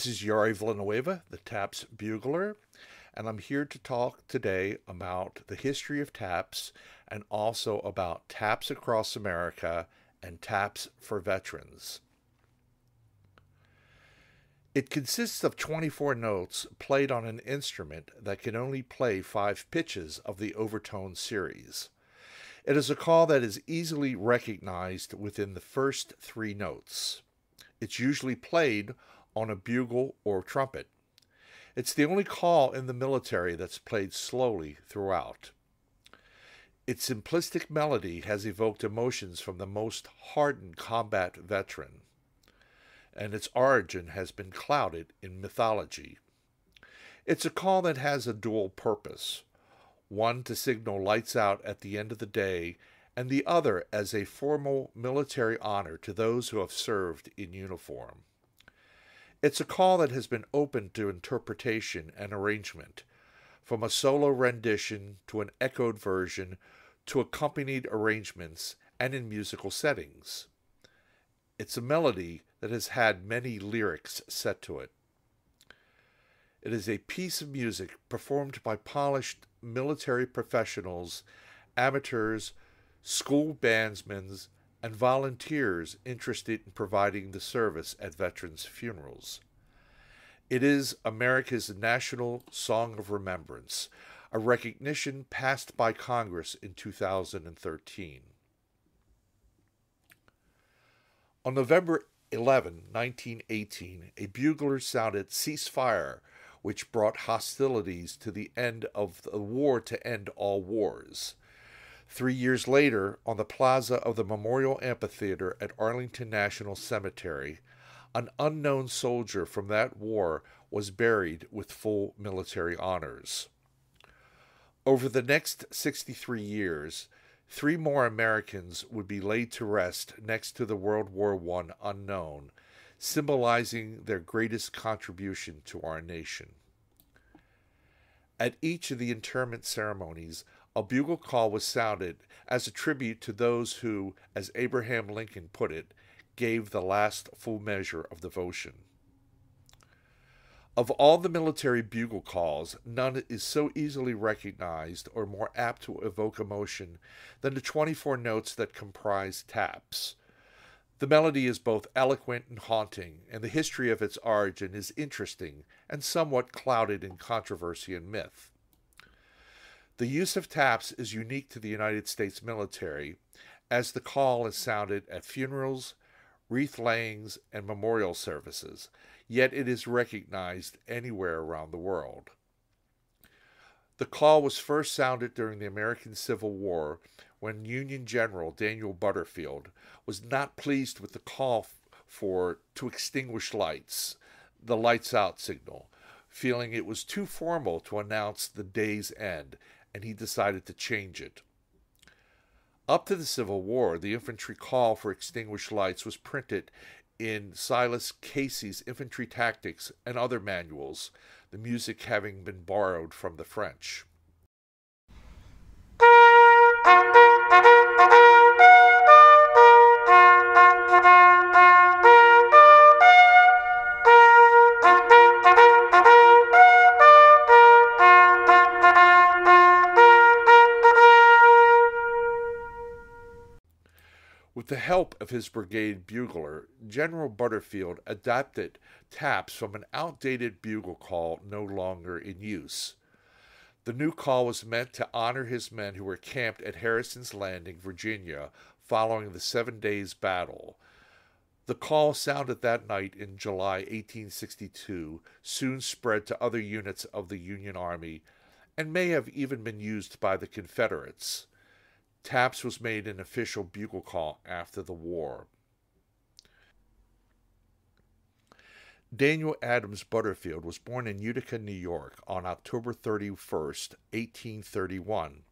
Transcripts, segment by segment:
Hi, this is Jari Villanueva, the TAPS Bugler, and I'm here to talk today about the history of TAPS and also about TAPS across America and TAPS for veterans. It consists of 24 notes played on an instrument that can only play five pitches of the overtone series. It is a call that is easily recognized within the first three notes. It's usually played on a bugle or trumpet. It's the only call in the military that's played slowly throughout. Its simplistic melody has evoked emotions from the most hardened combat veteran, and its origin has been clouded in mythology. It's a call that has a dual purpose one to signal lights out at the end of the day, and the other as a formal military honor to those who have served in uniform. It's a call that has been open to interpretation and arrangement, from a solo rendition to an echoed version to accompanied arrangements and in musical settings. It's a melody that has had many lyrics set to it. It is a piece of music performed by polished military professionals, amateurs, school bandsmen, and volunteers interested in providing the service at veterans' funerals. It is America's national song of remembrance, a recognition passed by Congress in 2013. On November 11, 1918, a bugler sounded ceasefire, which brought hostilities to the end of the war to end all wars. Three years later, on the plaza of the Memorial Amphitheater at Arlington National Cemetery, an unknown soldier from that war was buried with full military honors. Over the next 63 years, three more Americans would be laid to rest next to the World War I unknown, symbolizing their greatest contribution to our nation. At each of the interment ceremonies, a bugle call was sounded as a tribute to those who, as Abraham Lincoln put it, gave the last full measure of devotion. Of all the military bugle calls, none is so easily recognized or more apt to evoke emotion than the 24 notes that comprise taps. The melody is both eloquent and haunting, and the history of its origin is interesting and somewhat clouded in controversy and myth. The use of taps is unique to the United States military, as the call is sounded at funerals, wreath layings, and memorial services, yet it is recognized anywhere around the world. The call was first sounded during the American Civil War when Union General Daniel Butterfield was not pleased with the call for to extinguish lights, the lights out signal, feeling it was too formal to announce the day's end and he decided to change it. Up to the Civil War, the infantry call for extinguished lights was printed in Silas Casey's Infantry Tactics and other manuals, the music having been borrowed from the French. With the help of his brigade bugler, General Butterfield adapted taps from an outdated bugle call no longer in use. The new call was meant to honor his men who were camped at Harrison's Landing, Virginia, following the Seven Days Battle. The call sounded that night in July 1862 soon spread to other units of the Union Army and may have even been used by the Confederates. Taps was made an official bugle call after the war. Daniel Adams Butterfield was born in Utica, New York on October 31, 1831.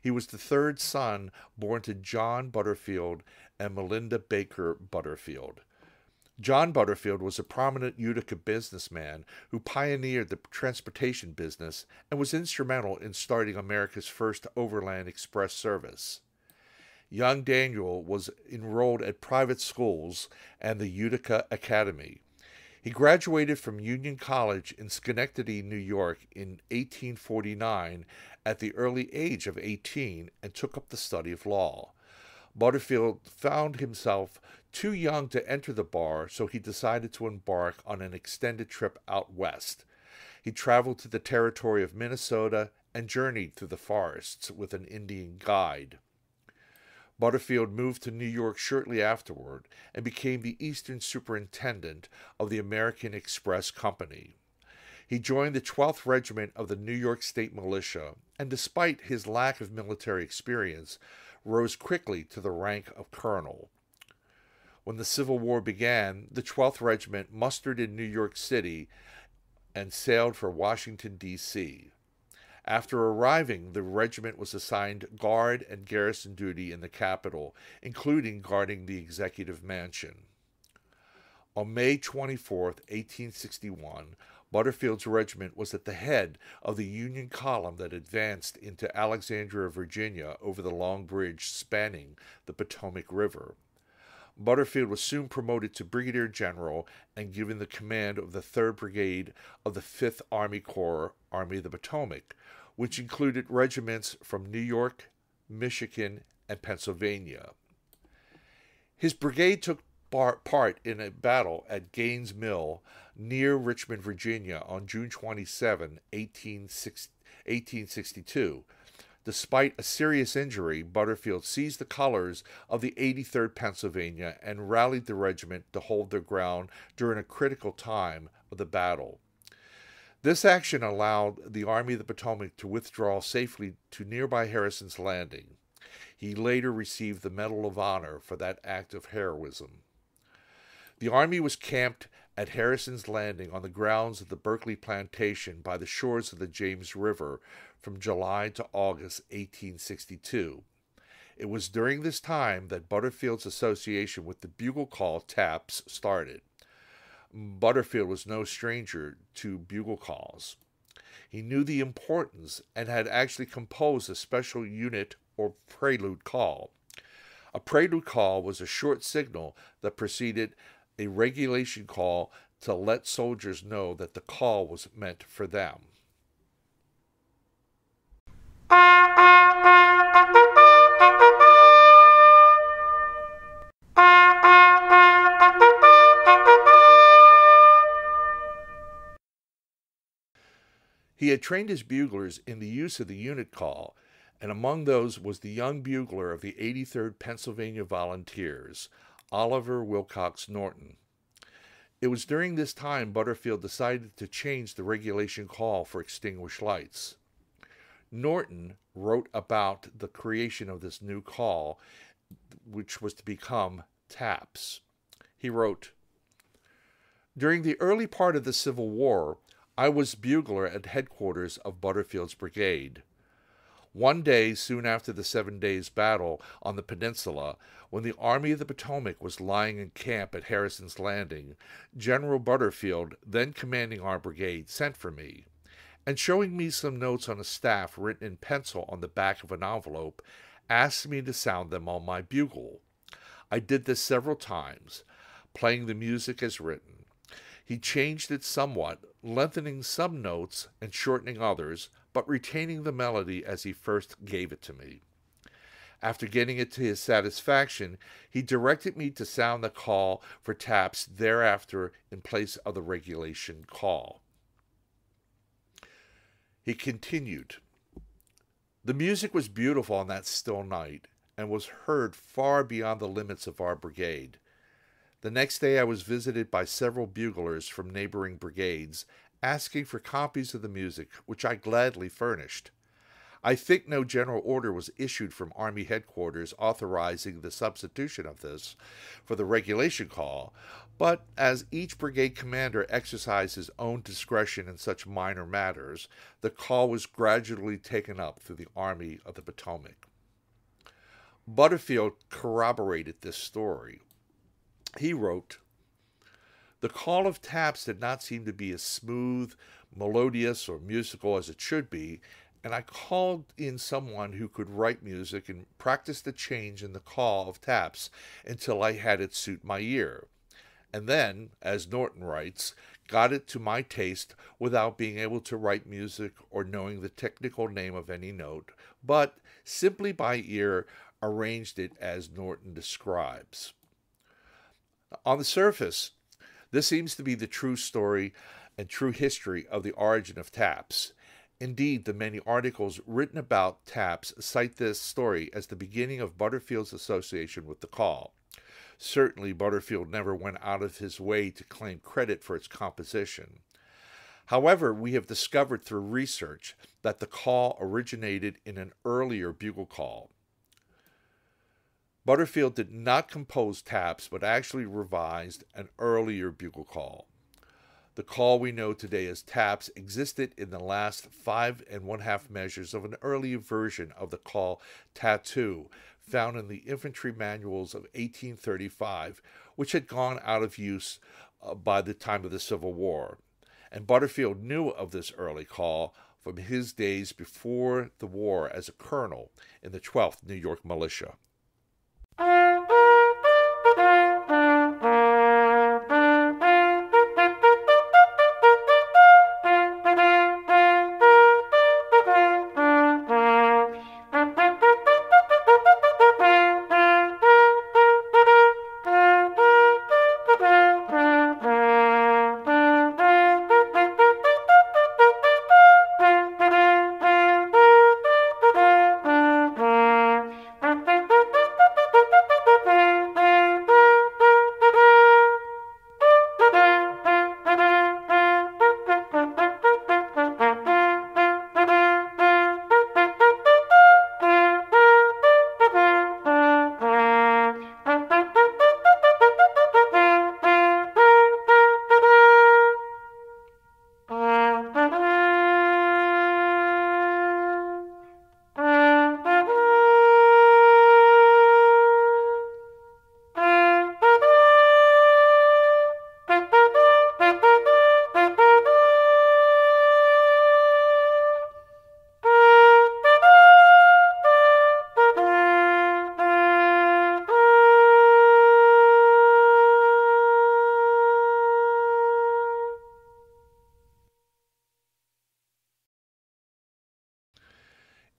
He was the third son born to John Butterfield and Melinda Baker Butterfield. John Butterfield was a prominent Utica businessman who pioneered the transportation business and was instrumental in starting America's first overland express service. Young Daniel was enrolled at private schools and the Utica Academy. He graduated from Union College in Schenectady, New York in 1849 at the early age of 18 and took up the study of law. Butterfield found himself too young to enter the bar, so he decided to embark on an extended trip out west. He traveled to the territory of Minnesota and journeyed through the forests with an Indian guide. Butterfield moved to New York shortly afterward and became the Eastern Superintendent of the American Express Company. He joined the 12th Regiment of the New York State Militia, and despite his lack of military experience, rose quickly to the rank of colonel. When the Civil War began, the 12th Regiment mustered in New York City and sailed for Washington, D.C. After arriving, the regiment was assigned guard and garrison duty in the capital, including guarding the executive mansion. On May 24, 1861, Butterfield's regiment was at the head of the Union column that advanced into Alexandria, Virginia, over the long bridge spanning the Potomac River. Butterfield was soon promoted to brigadier general and given the command of the 3rd Brigade of the 5th Army Corps, Army of the Potomac, which included regiments from New York, Michigan, and Pennsylvania. His brigade took part in a battle at Gaines Mill near Richmond, Virginia on June 27, 1862. Despite a serious injury, Butterfield seized the colors of the 83rd Pennsylvania and rallied the regiment to hold their ground during a critical time of the battle. This action allowed the Army of the Potomac to withdraw safely to nearby Harrison's Landing. He later received the Medal of Honor for that act of heroism. The Army was camped at Harrison's Landing on the grounds of the Berkeley Plantation by the shores of the James River from July to August 1862. It was during this time that Butterfield's association with the bugle call taps started. Butterfield was no stranger to bugle calls. He knew the importance and had actually composed a special unit or prelude call. A prelude call was a short signal that preceded a regulation call to let soldiers know that the call was meant for them. He had trained his buglers in the use of the unit call, and among those was the young bugler of the 83rd Pennsylvania Volunteers, Oliver Wilcox Norton. It was during this time Butterfield decided to change the regulation call for extinguished lights. Norton wrote about the creation of this new call, which was to become TAPS. He wrote, During the early part of the Civil War, I was bugler at headquarters of Butterfield's brigade. One day, soon after the Seven Days Battle on the peninsula, when the Army of the Potomac was lying in camp at Harrison's Landing, General Butterfield, then commanding our brigade, sent for me, and showing me some notes on a staff written in pencil on the back of an envelope, asked me to sound them on my bugle. I did this several times, playing the music as written. He changed it somewhat, lengthening some notes and shortening others, but retaining the melody as he first gave it to me. After getting it to his satisfaction, he directed me to sound the call for taps thereafter in place of the regulation call. He continued, The music was beautiful on that still night and was heard far beyond the limits of our brigade. The next day I was visited by several buglers from neighboring brigades asking for copies of the music, which I gladly furnished. I think no general order was issued from Army headquarters authorizing the substitution of this for the regulation call, but as each brigade commander exercised his own discretion in such minor matters, the call was gradually taken up through the Army of the Potomac. Butterfield corroborated this story. He wrote, the call of taps did not seem to be as smooth, melodious, or musical as it should be, and I called in someone who could write music and practice the change in the call of taps until I had it suit my ear. and then, as Norton writes, got it to my taste without being able to write music or knowing the technical name of any note, but simply by ear arranged it as Norton describes. On the surface, this seems to be the true story and true history of the origin of taps. Indeed, the many articles written about taps cite this story as the beginning of Butterfield's association with the call. Certainly, Butterfield never went out of his way to claim credit for its composition. However, we have discovered through research that the call originated in an earlier bugle call. Butterfield did not compose taps, but actually revised an earlier bugle call. The call we know today as taps existed in the last five and one half measures of an earlier version of the call tattoo found in the infantry manuals of 1835, which had gone out of use uh, by the time of the Civil War. And Butterfield knew of this early call from his days before the war as a colonel in the 12th New York Militia.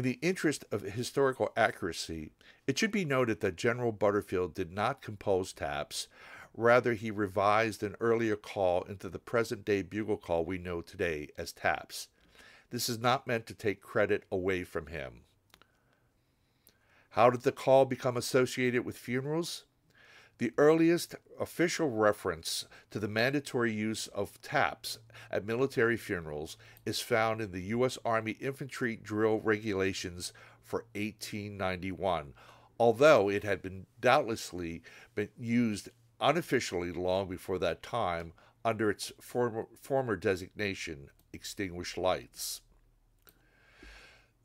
In the interest of historical accuracy, it should be noted that General Butterfield did not compose taps. Rather, he revised an earlier call into the present day bugle call we know today as taps. This is not meant to take credit away from him. How did the call become associated with funerals? The earliest official reference to the mandatory use of taps at military funerals is found in the U.S. Army Infantry Drill Regulations for 1891, although it had been doubtlessly been used unofficially long before that time under its former, former designation, extinguished lights.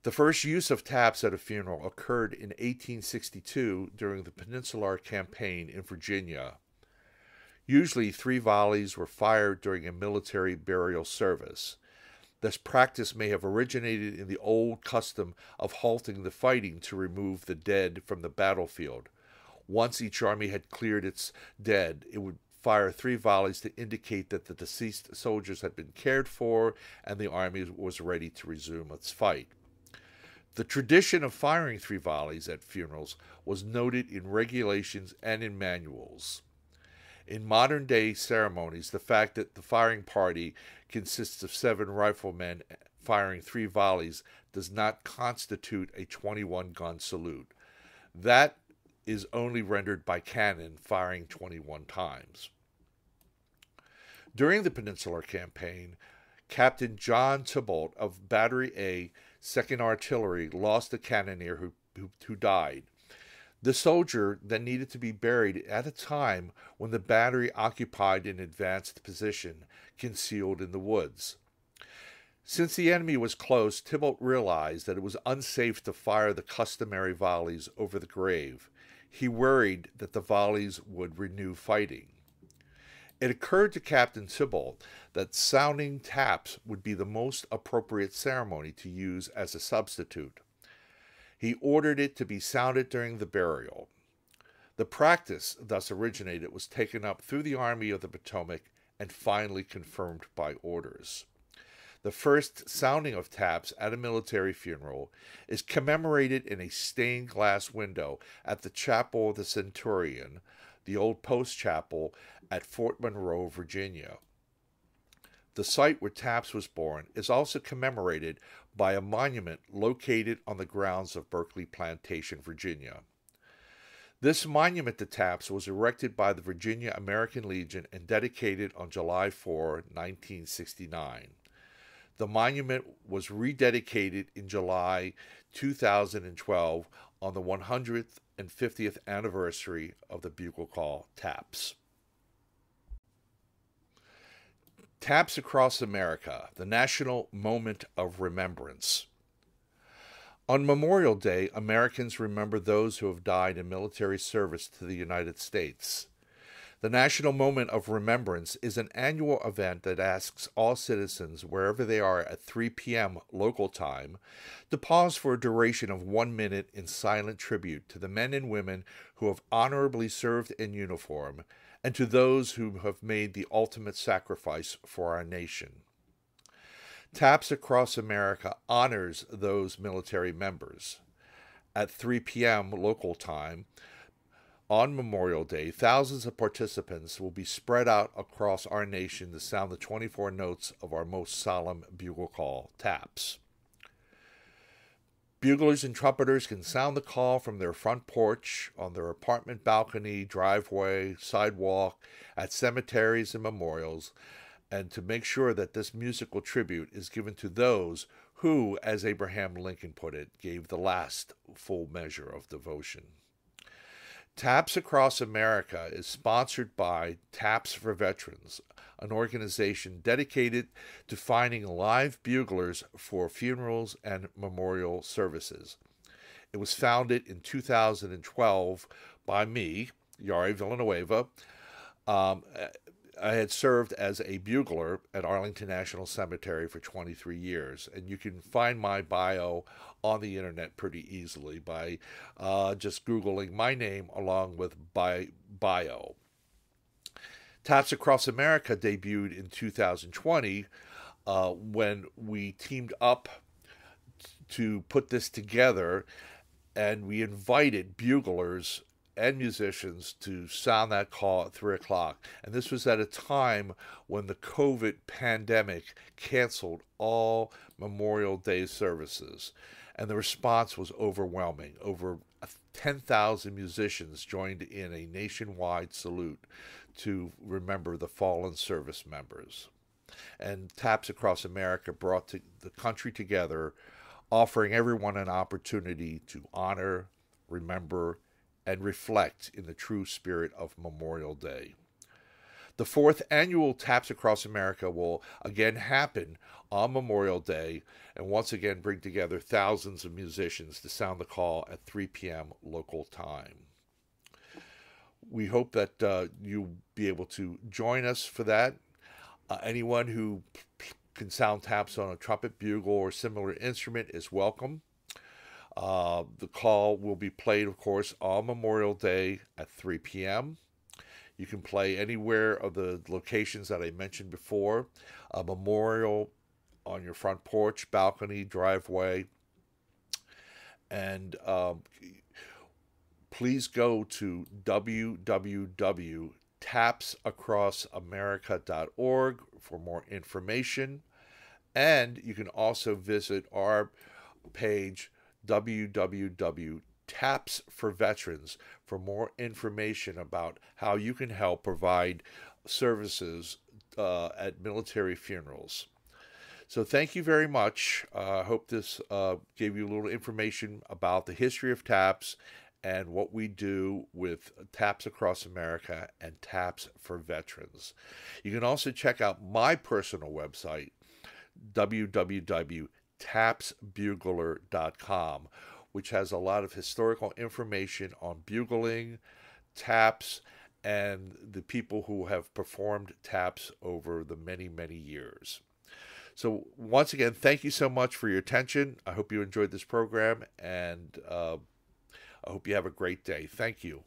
The first use of taps at a funeral occurred in 1862 during the Peninsular Campaign in Virginia. Usually, three volleys were fired during a military burial service. This practice may have originated in the old custom of halting the fighting to remove the dead from the battlefield. Once each army had cleared its dead, it would fire three volleys to indicate that the deceased soldiers had been cared for and the army was ready to resume its fight. The tradition of firing three volleys at funerals was noted in regulations and in manuals. In modern day ceremonies, the fact that the firing party consists of seven riflemen firing three volleys does not constitute a 21 gun salute. That is only rendered by cannon firing 21 times. During the Peninsular Campaign, Captain John Tidball of Battery A 2nd Artillery lost a cannoneer who, who, who died. The soldier then needed to be buried at a time when the battery occupied an advanced position concealed in the woods. Since the enemy was close, Tidball realized that it was unsafe to fire the customary volleys over the grave. He worried that the volleys would renew fighting. It occurred to Captain Tidball that sounding taps would be the most appropriate ceremony to use as a substitute. He ordered it to be sounded during the burial. The practice thus originated was taken up through the Army of the Potomac and finally confirmed by orders. The first sounding of taps at a military funeral is commemorated in a stained glass window at the Chapel of the Centurion, the old post chapel at Fort Monroe, Virginia. The site where Taps was born is also commemorated by a monument located on the grounds of Berkeley Plantation, Virginia. This monument to Taps was erected by the Virginia American Legion and dedicated on July 4, 1969. The monument was rededicated in July 2012 on the 150th anniversary of the bugle call Taps. Taps Across America, the National Moment of Remembrance. On Memorial Day, Americans remember those who have died in military service to the United States. The National Moment of Remembrance is an annual event that asks all citizens, wherever they are at 3 p.m. local time, to pause for a duration of one minute in silent tribute to the men and women who have honorably served in uniform and to those who have made the ultimate sacrifice for our nation. Taps Across America honors those military members. At 3 p.m. local time, on Memorial Day, thousands of participants will be spread out across our nation to sound the 24 notes of our most solemn bugle call, taps. Buglers and trumpeters can sound the call from their front porch, on their apartment balcony, driveway, sidewalk, at cemeteries and memorials, and to make sure that this musical tribute is given to those who, as Abraham Lincoln put it, gave the last full measure of devotion. TAPS Across America is sponsored by TAPS for Veterans, an organization dedicated to finding live buglers for funerals and memorial services. It was founded in 2012 by me, Jari Villanueva. Um, I had served as a bugler at Arlington National Cemetery for 23 years, and you can find my bio on the internet pretty easily by uh, just Googling my name along with bi- bio. Taps Across America debuted in 2020 uh, when we teamed up to put this together and we invited buglers and musicians to sound that call at 3 o'clock. And this was at a time when the COVID pandemic canceled all Memorial Day services. And the response was overwhelming. Over 10,000 musicians joined in a nationwide salute to remember the fallen service members. And Taps Across America brought the country together, offering everyone an opportunity to honor, remember, and reflect in the true spirit of Memorial Day. The fourth annual Taps Across America will again happen on Memorial Day and once again bring together thousands of musicians to sound the call at 3 p.m. local time. We hope that uh, you'll be able to join us for that. Uh, anyone who can sound taps on a trumpet, bugle, or similar instrument is welcome. Uh, the call will be played, of course, on Memorial Day at 3 p.m. You can play anywhere of the locations that I mentioned before. A memorial on your front porch, balcony, driveway. And um, please go to www.tapsacrossamerica.org for more information. And you can also visit our page www.taps for veterans for more information about how you can help provide services uh, at military funerals. So thank you very much. Uh, I uh, hope this uh, gave you a little information about the history of TAPS and what we do with TAPS Across America and TAPS for Veterans. You can also check out my personal website, www tapsbugler.com, which has a lot of historical information on bugling, taps, and the people who have performed taps over the many, many years. So, once again, thank you so much for your attention. I hope you enjoyed this program, and uh, I hope you have a great day. Thank you.